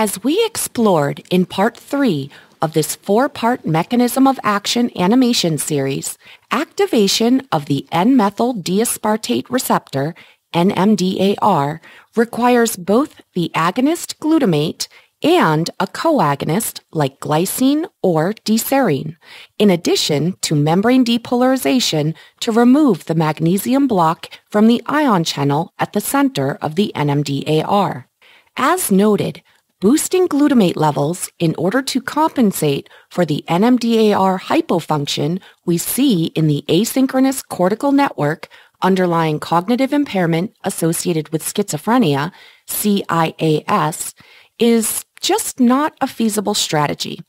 As we explored in part three of this four-part mechanism of action animation series, activation of the N-methyl D-aspartate receptor, NMDAR, requires both the agonist glutamate and a coagonist like glycine or D-serine, in addition to membrane depolarization to remove the magnesium block from the ion channel at the center of the NMDAR. As noted, boosting glutamate levels in order to compensate for the NMDAR hypofunction we see in the asynchronous cortical network underlying cognitive impairment associated with schizophrenia, CIAS, is just not a feasible strategy.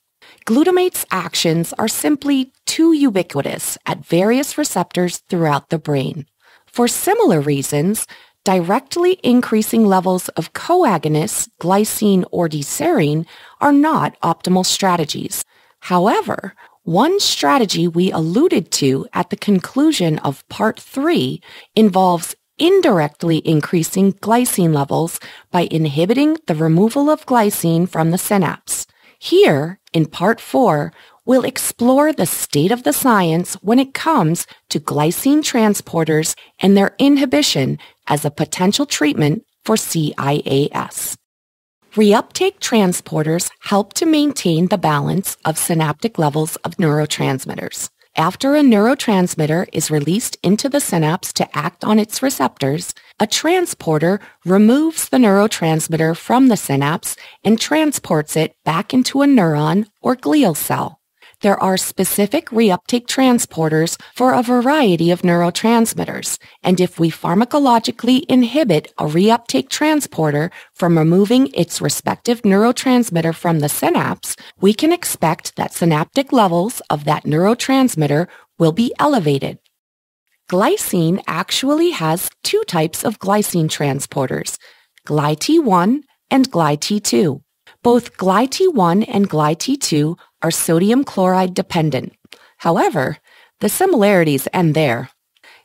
Glutamate's actions are simply too ubiquitous at various receptors throughout the brain. For similar reasons, directly increasing levels of coagonists, glycine or D-serine, are not optimal strategies. However, one strategy we alluded to at the conclusion of part three involves indirectly increasing glycine levels by inhibiting the removal of glycine from the synapse. Here, in part four, we'll explore the state of the science when it comes to glycine transporters and their inhibition as a potential treatment for CIAS. Reuptake transporters help to maintain the balance of synaptic levels of neurotransmitters. After a neurotransmitter is released into the synapse to act on its receptors, a transporter removes the neurotransmitter from the synapse and transports it back into a neuron or glial cell there are specific reuptake transporters for a variety of neurotransmitters, and if we pharmacologically inhibit a reuptake transporter from removing its respective neurotransmitter from the synapse, we can expect that synaptic levels of that neurotransmitter will be elevated. Glycine actually has two types of glycine transporters, GlyT1 and GlyT2. Both GlyT1 and GlyT2 are sodium chloride dependent. However, the similarities end there.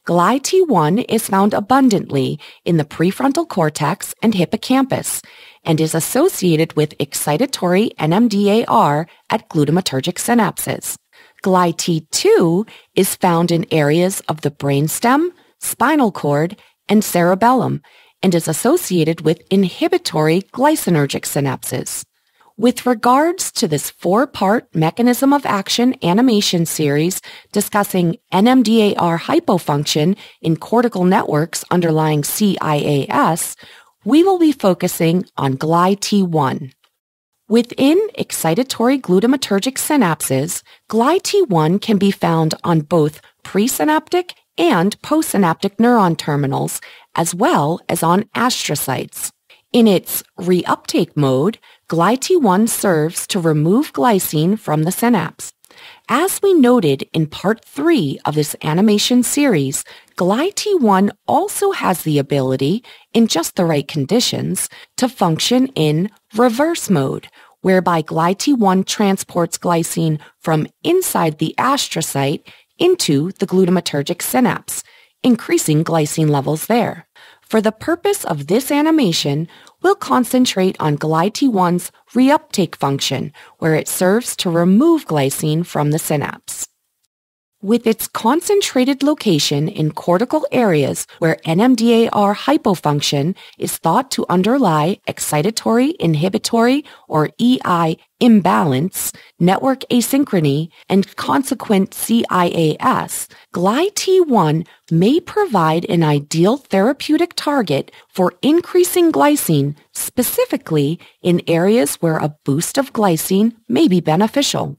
GlyT1 is found abundantly in the prefrontal cortex and hippocampus and is associated with excitatory NMDAR at glutamatergic synapses. GlyT2 is found in areas of the brainstem, spinal cord, and cerebellum and is associated with inhibitory glycinergic synapses. With regards to this four-part mechanism of action animation series discussing NMDAR hypofunction in cortical networks underlying CIAS, we will be focusing on GlyT1. Within excitatory glutamatergic synapses, GlyT1 can be found on both presynaptic and postsynaptic neuron terminals, as well as on astrocytes. In its reuptake mode, GlyT1 serves to remove glycine from the synapse. As we noted in part 3 of this animation series, GlyT1 also has the ability, in just the right conditions, to function in reverse mode, whereby GlyT1 transports glycine from inside the astrocyte into the glutamatergic synapse, increasing glycine levels there. For the purpose of this animation, we'll concentrate on GlyT1's reuptake function, where it serves to remove glycine from the synapse. With its concentrated location in cortical areas where NMDAR hypofunction is thought to underlie excitatory, inhibitory, or EI imbalance, network asynchrony, and consequent CIAS, GlyT1 may provide an ideal therapeutic target for increasing glycine, specifically in areas where a boost of glycine may be beneficial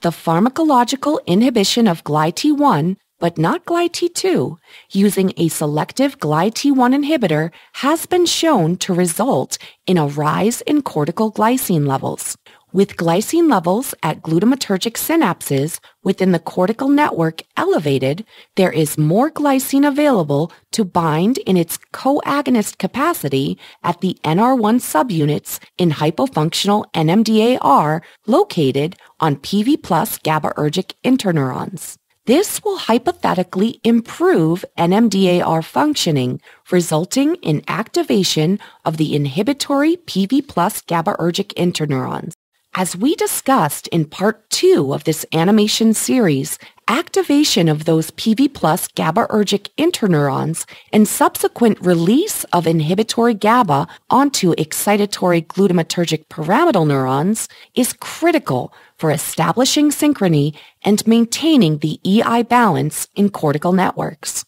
the pharmacological inhibition of GlyT1, but not GlyT2, using a selective GlyT1 inhibitor has been shown to result in a rise in cortical glycine levels. With glycine levels at glutamatergic synapses within the cortical network elevated, there is more glycine available to bind in its coagonist capacity at the NR1 subunits in hypofunctional NMDAR located on PV plus GABAergic interneurons. This will hypothetically improve NMDAR functioning, resulting in activation of the inhibitory PV plus GABAergic interneurons. As we discussed in part two of this animation series, activation of those PV plus GABAergic interneurons and subsequent release of inhibitory GABA onto excitatory glutamatergic pyramidal neurons is critical for establishing synchrony and maintaining the EI balance in cortical networks.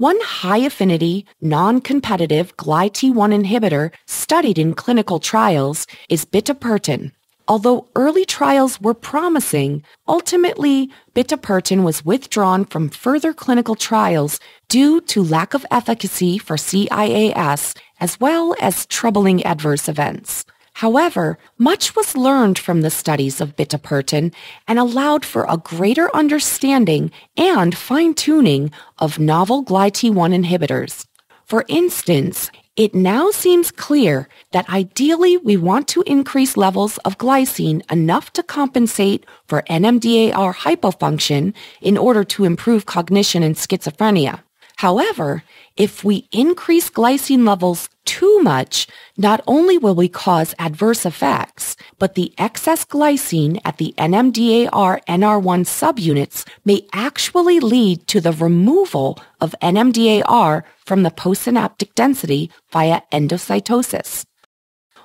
One high-affinity, non-competitive GlyT1 inhibitor studied in clinical trials is bitopertin. Although early trials were promising, ultimately bitopertin was withdrawn from further clinical trials due to lack of efficacy for CIAS as well as troubling adverse events. However, much was learned from the studies of bitopertin and allowed for a greater understanding and fine-tuning of novel GlyT1 inhibitors. For instance, it now seems clear that ideally we want to increase levels of glycine enough to compensate for NMDAR hypofunction in order to improve cognition in schizophrenia. However, if we increase glycine levels too much, not only will we cause adverse effects, but the excess glycine at the NMDAR NR1 subunits may actually lead to the removal of NMDAR from the postsynaptic density via endocytosis.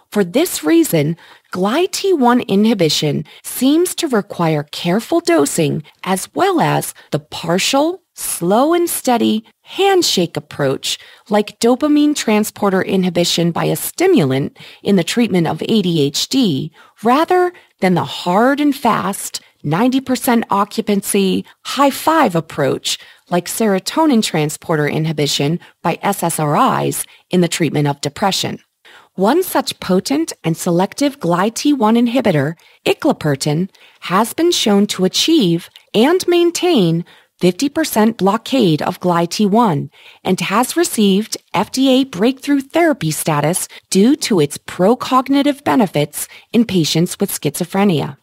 For this reason, GlyT1 inhibition seems to require careful dosing as well as the partial, slow and steady handshake approach like dopamine transporter inhibition by a stimulant in the treatment of ADHD rather than the hard and fast 90% occupancy high five approach like serotonin transporter inhibition by SSRIs in the treatment of depression. One such potent and selective GlyT1 inhibitor, iclepertin, has been shown to achieve and maintain 50% blockade of GlyT1 and has received FDA breakthrough therapy status due to its pro-cognitive benefits in patients with schizophrenia.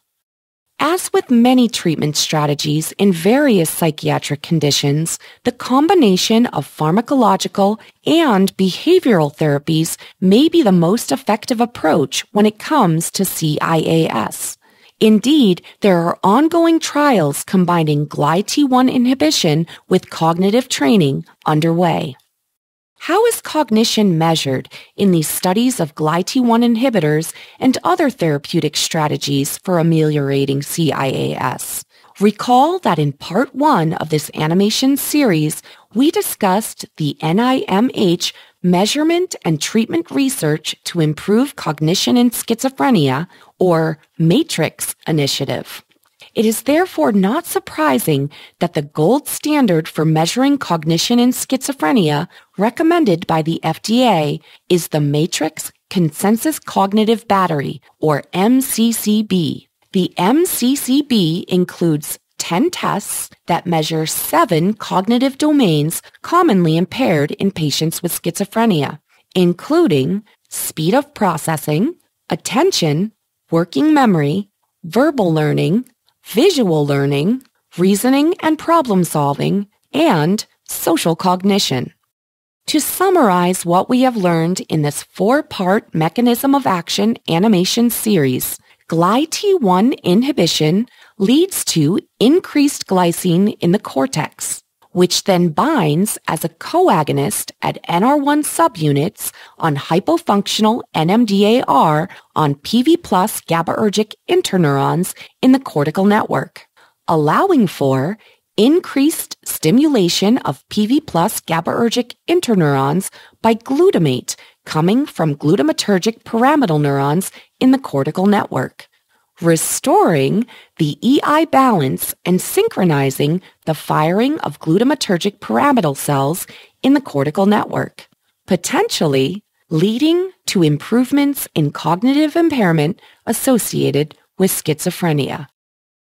As with many treatment strategies in various psychiatric conditions, the combination of pharmacological and behavioral therapies may be the most effective approach when it comes to CIAS. Indeed, there are ongoing trials combining GlyT1 inhibition with cognitive training underway. How is cognition measured in these studies of GlyT1 inhibitors and other therapeutic strategies for ameliorating CIAS? Recall that in part one of this animation series, we discussed the NIMH measurement and treatment research to improve cognition in schizophrenia or MATRICS initiative. It is therefore not surprising that the gold standard for measuring cognition in schizophrenia recommended by the FDA is the MATRICS Consensus Cognitive Battery, or MCCB. The MCCB includes 10 tests that measure seven cognitive domains commonly impaired in patients with schizophrenia, including speed of processing, attention, working memory, verbal learning, visual learning, reasoning and problem solving, and social cognition. To summarize what we have learned in this four-part mechanism of action animation series, GlyT1 inhibition leads to increased glycine in the cortex, which then binds as a coagonist at NR1 subunits on hypofunctional NMDAR on PV plus GABAergic interneurons in the cortical network, allowing for increased stimulation of PV plus GABAergic interneurons by glutamate coming from glutamatergic pyramidal neurons in the cortical network restoring the EI balance and synchronizing the firing of glutamatergic pyramidal cells in the cortical network, potentially leading to improvements in cognitive impairment associated with schizophrenia.